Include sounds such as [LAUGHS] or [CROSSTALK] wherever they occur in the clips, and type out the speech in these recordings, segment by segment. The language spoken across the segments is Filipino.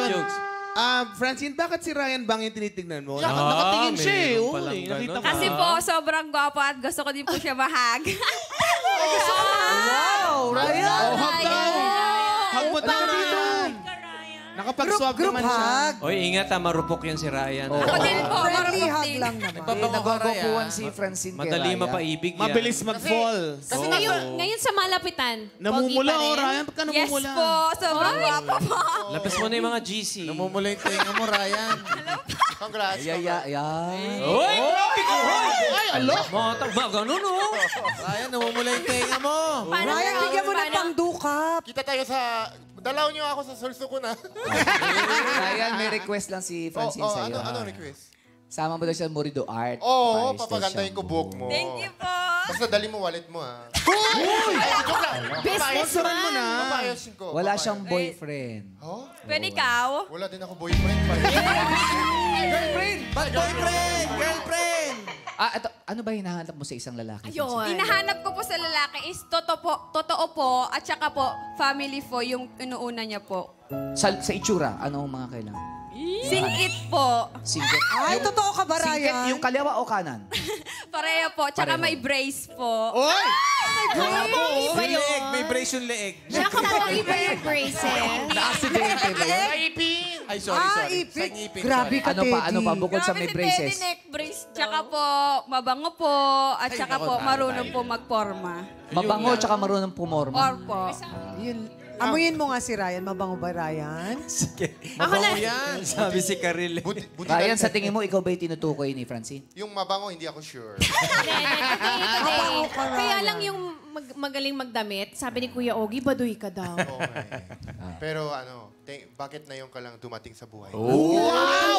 question. jokes. Ah, Francine, bakit si Ryan Bang yung tinitignan mo? Naka- Ah, nakatingin siya eh. mayroon Oo, palang eh. Nakita. Kasi po, sobrang gwapo at gusto ko din po siya mahag. [LAUGHS] Wow, Ryan! Oh, hug daw. Hug mo daw, Ryan. Nakapag-swab Group naman siya. hug. Oy, ingat ha, marupok yan si Ryan. Ako din po, Friendly marunong hug din. lang naman. Nagbabakuan si Francine kay Madali Raya. mapaibig yan. Mabilis mag-fall. Kasi ngayon, ngayon sa malapitan, Namumula, pogi pa oh, rin. Ryan. Ba't ka Yes namumula? po, sobrang gwapo po. Lapis mo na yung mga GC. Namumula yung tenga mo, Ryan. Congrats. Ay, ay, ay. Oy! Ay, alo! Mga tag... Ba, ganun oh. Ryan, namumula yung tenga mo. Paano Ryan, bigyan pangdukap. Kita tayo sa... Dalaw niyo ako sa sulso ko na. [LAUGHS] Ryan, may request lang si oh, Francine oh, sa'yo. ano, ano request? Sama mo daw siya sa Morido Art. Oo, oh, papagandahin ko buhok mo. Thank you po. Basta dali mo wallet mo, ha? Sponsoran [LAUGHS] mo na. Papayosin ko. Wala papayos. siyang boyfriend. Oh? Pwede ikaw? Wala din ako boyfriend. pa. Girlfriend! Ba't boyfriend? Girlfriend! Ah, ito, ano ba hinahanap mo sa isang lalaki? Ayun. Hinahanap ko po sa lalaki is totoo po, totoo po at saka po family po yung inuuna niya po. Sa, sa itsura, ano ang mga kailangan? Singit po. Singket. Ay, totoo ka ba, Singket, Ryan? yung kaliwa o kanan? [LAUGHS] Pareho po. Tsaka Pareho. may brace po. Oy! Iba May yun. leeg, may brace yung leeg. Tsaka pogi pa yung braces. Na-accidente ba yun? Ipin! Ay, sorry, Ah, sorry. ipit. Sa ngipin, Grabe sorry. ka, Ano pa, ano pa, Teddy. bukod sa Grabe may si braces? Teddy, neck brace. Tsaka po, mabango po. At tsaka po, marunong po magporma. Mabango, tsaka marunong pumorma. Or po. Yun. Amuyin mo nga si Ryan. Mabango ba, Ryan? [LAUGHS] Mabango yan. [LAUGHS] Sabi si Karil. Buti, buti Ryan, sa tingin mo, ikaw ba yung tinutukoy ni Francine? Yung mabango, hindi ako sure. [LAUGHS] Mabango ka, Kaya lang yung mag- magaling magdamit, sabi ni Kuya Ogie, baduy ka daw. Okay. Pero ano, te- bakit na yung ka lang dumating sa buhay? Ay.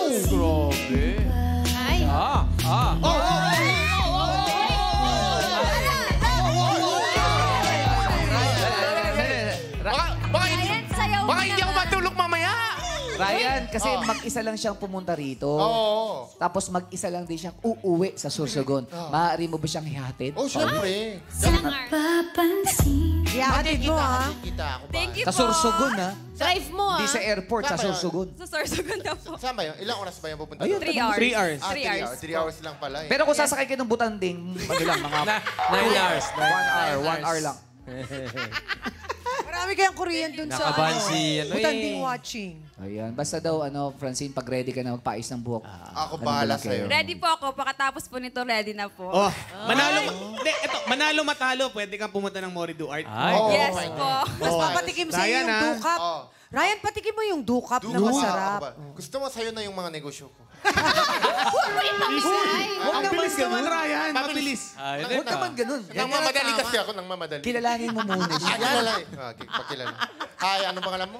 Ryan, kasi Oh. mag-isa lang siyang pumunta rito. Oo. Tapos mag-isa lang din siyang uuwi sa Sursogon. Maaari mo ba siyang ihatid? Oh, syempre. Iyahatid mo, ha? Kita ako ba? Thank you Sa po. Sursogon, ha? Drive mo, ah. Hindi sa airport, sa? Sursogon. Sa Sorsogon na po. Saan ba yun? Ilang oras ba yung pupunta? Ayun? Three hours. Three hours. Ah, Three three hours. Three hours lang pala eh. Pero kung sasakay kayo ng butanding, ano lang, mga [LAUGHS] Nine hours. one hour, one hour lang. [LAUGHS] Marami kayang Korean dun sa Nakaban ano, si, ano Butanding eh. watching. Ayan, basta daw, ano, Francine, pag ready ka na magpais ng buhok. Ako ano bahala ba sa'yo. Ready po ako. Pakatapos po nito, ready na po. Oh, manalo, hindi, ito, manalo matalo, pwede kang pumunta ng Morido Art. Ay, Oo. Yes po. Tapos Oh. papatikim sa'yo yung ah. dukap. Oh. Ryan, patikim mo yung dukap na masarap. ako ba? Gusto mo sa'yo na yung mga negosyo ko. [LAUGHS] Ang bilis naman, Ryan. Mabilis. Huwag naman ganun. Nang mamadali kasi ako, nang mamadali. Kilalanin mo muna siya. Ah, kilala eh. Ah, ki- pakilala. Hi, anong pangalan mo?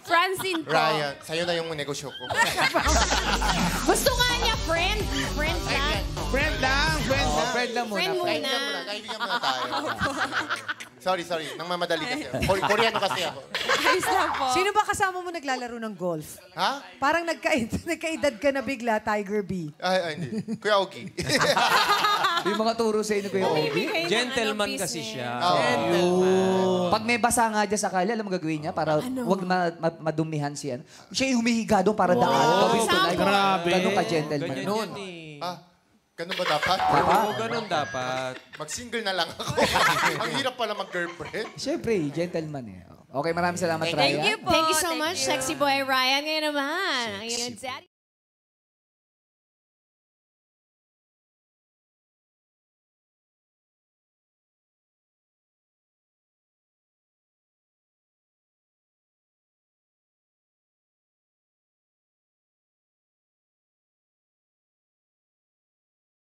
Francine po. Ryan. Sa'yo na yung negosyo ko. [LAUGHS] Gusto nga niya, friend. Friend lang. Friend lang, friend Oh, lang. friend lang muna. Friend muna. Kaibigan muna, kaibigan muna tayo. [LAUGHS] sorry, sorry. Nang mamadali kasi ako. Kor- Koreano kasi ako. Ayos lang po. Sino ba kasama mo naglalaro ng golf? Ha? Parang nagka- [LAUGHS] nagkaedad ka na bigla, Tiger B. Ay, ay, hindi. Kuya Ogie. [LAUGHS] Yung mga turo sa inyo, Kuya Ogie. Gentleman kasi siya. Pag may basa nga dyan sa kali, alam mo gagawin niya para wag ma- ma- madumihan siya. Siya yung humihiga doon para daan. Tulay. Grabe. Ganun ka gentleman. Ganyan yan eh. ah, ganun ba dapat? Oo, ganun dapat. Mag-single na lang ako. [LAUGHS] Ang hirap pala mag-girlfriend. Siyempre, gentleman eh. Okay, maraming salamat, Thank Ryan. you po. Thank you so much, sexy boy Ryan. Ngayon naman, ang iyong daddy.